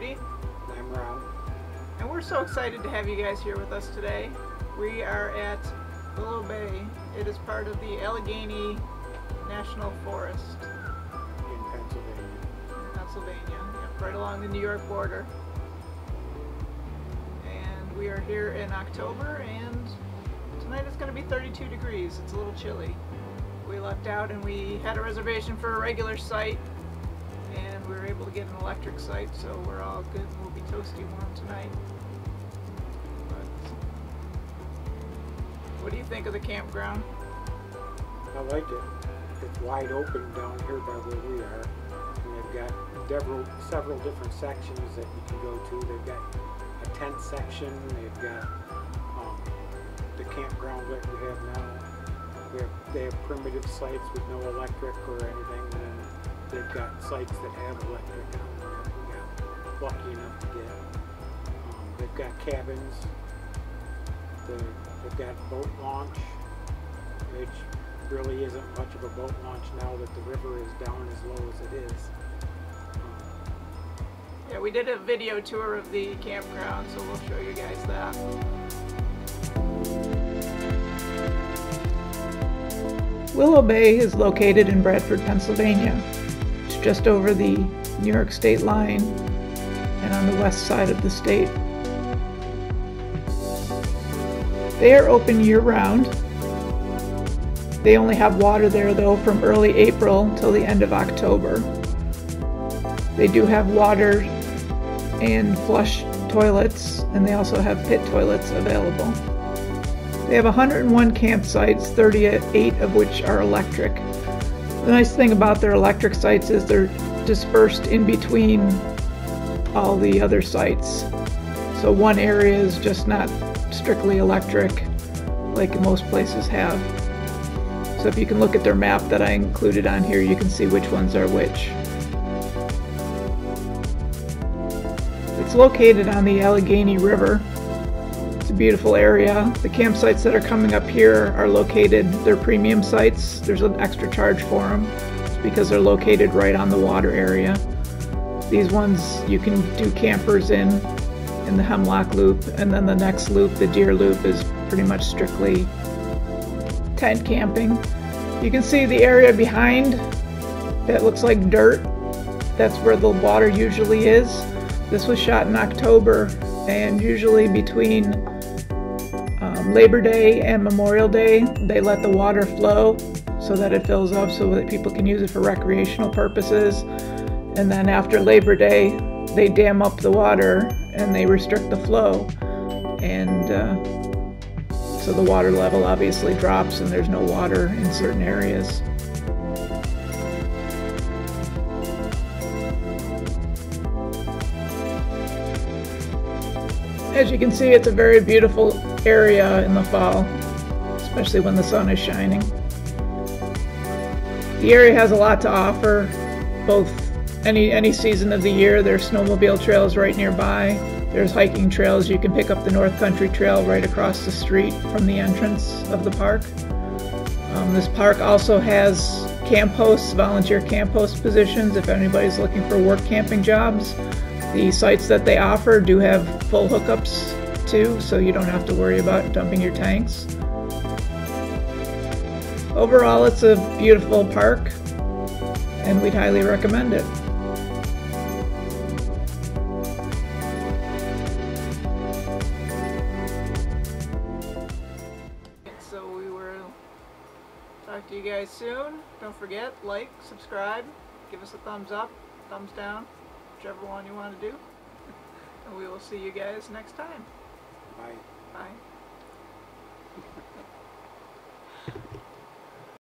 I'm I'm Ron. and we're so excited to have you guys here with us today. We are at Willow Bay. It is part of the Allegheny National Forest in Pennsylvania. in Pennsylvania, yep, right along the New York border. And we are here in October, and tonight it's going to be 32 degrees. It's a little chilly. We lucked out and we had a reservation for a regular site, and we were able to get an electric site, so we're all good. We'll be toasty warm tonight. But what do you think of the campground? I like it. It's wide open down here by where we are. And they've got several, several different sections that you can go to. They've got a tent section. They've got um, the campground that we have now. Have, they have primitive sites with no electric or anything. And they've got sites that have electric on them that we got lucky enough to get. Um, they've got cabins. They're, they've got boat launch, which really isn't much of a boat launch now that the river is down as low as it is. Yeah, we did a video tour of the campground, so we'll show you guys that. Willow Bay is located in Bradford, Pennsylvania. Just over the New York state line and on the west side of the state. They are open year round. They only have water there though from early April till the end of October. They do have water and flush toilets, and they also have pit toilets available. They have 101 campsites, 38 of which are electric. The nice thing about their electric sites is they're dispersed in between all the other sites. So one area is just not strictly electric like most places have. So if you can look at their map that I included on here, you can see which ones are which. It's located on the Allegheny River. A beautiful area. The campsites that are coming up here are located, they're premium sites. There's an extra charge for them because they're located right on the water area. These ones you can do campers in, in the Hemlock Loop, and then the next loop, the Deer Loop, is pretty much strictly tent camping. You can see the area behind that looks like dirt. That's where the water usually is. This was shot in October, and usually between um, Labor Day and Memorial Day, they let the water flow so that it fills up so that people can use it for recreational purposes. And then after Labor Day, they dam up the water and they restrict the flow. And uh, so the water level obviously drops and there's no water in certain areas. As you can see, it's a very beautiful area in the fall, especially when the sun is shining. The area has a lot to offer, both any any season of the year. There's snowmobile trails right nearby. There's hiking trails. You can pick up the North Country Trail right across the street from the entrance of the park. Um, this park also has camp hosts, volunteer camp host positions if anybody's looking for work camping jobs. The sites that they offer do have full hookups too, so you don't have to worry about dumping your tanks. Overall, it's a beautiful park, and we'd highly recommend it. So we will talk to you guys soon. Don't forget, like, subscribe, give us a thumbs up, thumbs down, whichever one you want to do. And we will see you guys next time. Bye. Bye.